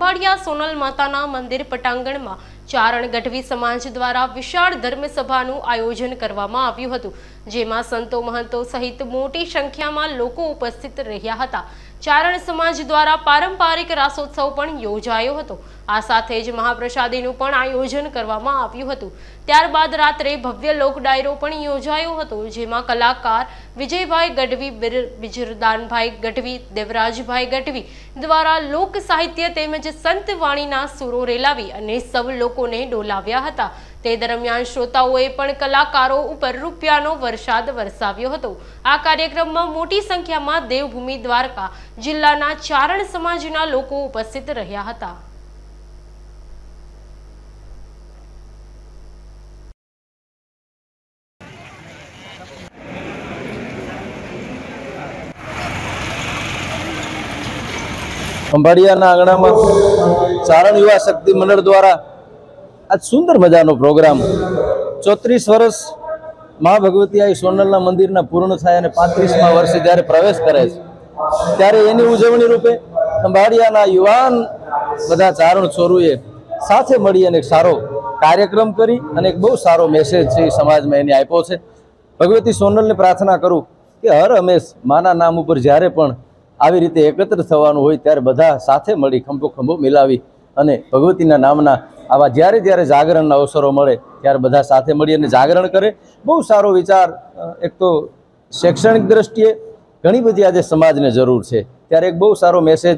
ખંભાળિયા સોનલ માતાના મંદિર પટાંગણમાં ચારણ ગઢવી સમાજ દ્વારા વિશાળ ધર્મસભાનું આયોજન કરવામાં આવ્યું હતું, જેમાં સંતો મહંતો સહિત મોટી સંખ્યામાં લોકો ઉપસ્થિત રહ્યા હતા. ચારણ સમાજ દ્વારા પારંપરિક રાસોત્સવ પણ યોજાયો હતો. આ સાથે જ મહાપ્રસાદીનું પણ આયોજન કરવામાં આવ્યું હતું. ત્યારબાદ રાત્રે ભવ્ય લોક ડાયરો પણ યોજાયો હતો, જેમાં કલાકાર વિજયભાઈ ગઢવી, બિર- બિજરદાનભાઈ ગઢવી, દેવરાજભાઈ ગઢવી દ્વારા લોક સાહિત્ય તેમજ સંત વાણીના સુરો રેલાવી અને સૌ લોકોને ડોલાવ્યા હતા. તે દરમિયાન શ્રોતાઓએ પણ કલાકારો ઉપર રૂપિયાનો વરસાદ વરસાવ્યો હતો. આ કાર્યક્રમમાં મોટી સંખ્યામાં દેવભૂમિ દ્વારકા જિલ્લાના ચારણ સમાજના લોકો ઉપસ્થિત રહ્યા હતા. ખંભાળિયાના આંગણામાં ચારણ યુવા શક્તિ મંડળ દ્વારા આજ સુંદર મજાનો પ્રોગ્રામ. ચોત્રીસ વર્ષ મા ભગવતી આઈ સોનલના મંદિરના પૂર્ણ થાય અને પાંત્રીસમાં વર્ષે જ્યારે પ્રવેશ કરે છે, ત્યારે એની ઉજવણી રૂપે ખંભાળિયાના યુવાન બધા ચારણ છોરુએ સાથે મળી અને એક સારો કાર્યક્રમ કરી અને એક બહુ સારો મેસેજ છે સમાજમાં એને આપ્યો છે. ભગવતી સોનલને પ્રાર્થના કરું કે હર હંમેશ માના નામ ઉપર જ્યારે પણ આવી રીતે એકત્ર થવાનું હોય ત્યારે બધા સાથે મળી ખંભો ખંભો મિલાવી અને ભગવતીના નામના આવા જ્યારે જ્યારે જાગરણના અવસરો મળે, ત્યારે બધા સાથે મળી અને જાગરણ કરે. બહુ સારો વિચાર એક તો શૈક્ષણિક દ્રષ્ટિએ ઘણી બધી આજે સમાજને જરૂર છે. ત્યારે એક બહુ સારો મેસેજ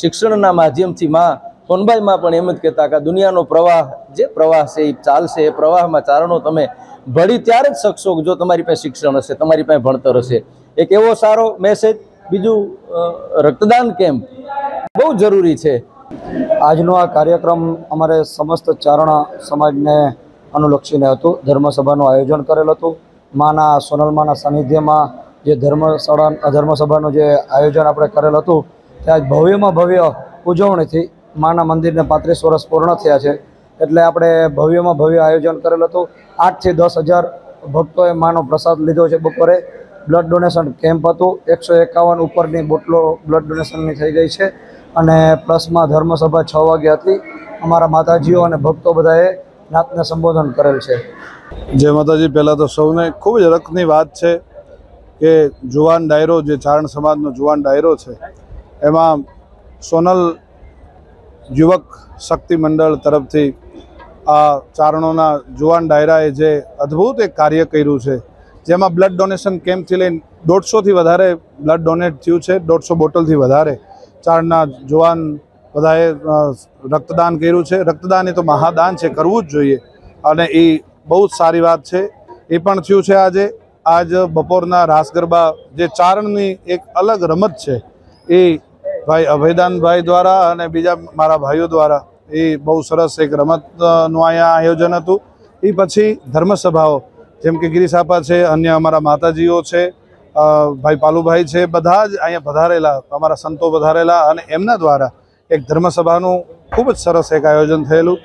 શિક્ષણના માધ્યમથી માં સોનબાઈમાં પણ એમ જ કહેતા કે દુનિયાનો પ્રવાહ, જે પ્રવાહ છે એ ચાલશે, એ પ્રવાહમાં ચારણો તમે ભળી ત્યારે જ શકશો જો તમારી પાસે શિક્ષણ હશે, તમારી પાસે ભણતર હશે. એક એવો સારો મેસેજ બીજું રક્તદાન કેમ્પ બહુ જરૂરી છે. આજનો આ કાર્યક્રમ અમારે સમસ્ત ચારણા સમાજને અનુલક્ષીને હતું. ધર્મસભાનું આયોજન કરેલ હતું. માના સોનલમાના સાનિધ્યમાં જે ધર્મશાળા ધર્મસભાનું જે આયોજન આપણે કરેલ હતું ત્યાં ભવ્યમાં ભવ્ય ઉજવણીથી માના મંદિરને પાંત્રીસ વર્ષ પૂર્ણ થયા છે. એટલે આપણે ભવ્યમાં ભવ્ય આયોજન કરેલ હતું. આઠથી દસ હજાર ભક્તોએ માનો પ્રસાદ લીધો છે બપોરે. બ્લડ ડોનેશન કેમ્પ હતું. એકસો એકાવન ઉપરની બોટલો બ્લડ ડોનેશનની થઈ ગઈ છે. અને પ્લસમાં ધર્મસભા છ વાગે હતી. અમારા માતાજીઓ અને ભક્તો બધાએ નાતને સંબોધન કરેલ છે. જય માતાજી, પહેલાં તો સૌને ખૂબ જ રખની વાત છે કે જુવાન ડાયરો, જે ચારણ સમાજનો જુવાન ડાયરો છે, એમાં સોનલ યુવક શક્તિ મંડળ તરફથી આ ચારણોના જુવાન ડાયરાએ જે અદ્ભુત એક કાર્ય કર્યું છે, જેમાં બ્લડ ડોનેશન કેમ્પથી લઈને દોઢસોથી વધારે બ્લડ ડોનેટ થયું છે, દોઢસો બોટલથી વધારે. ચારણના જુવાન બધાએ રક્તદાન કર્યું છે. રક્તદાન એ તો મહાદાન છે, કરવું જ જોઈએ. અને એ બહુ જ સારી વાત છે. એ પણ થયું છે આજે. આજ બપોરના રાસ ગરબા જે ચારણની એક અલગ રમત છે, એ ભાઈ અભયદાનભાઈ દ્વારા અને બીજા મારા ભાઈઓ દ્વારા એ બહુ સરસ એક રમતનું અહીંયા આયોજન હતું. એ પછી ધર્મસભાઓ, જેમ કે ગિરિસાપા છે, અન્ય અમારા માતાજીઓ છે ભાઈ પાલુભાઈ છે બધા જ અહીંયા વધારેલા અમારા સંતો વધારેલા અને એમના દ્વારા એક ધર્મસભાનું ખૂબ જ સરસ એક આયોજન થયેલું.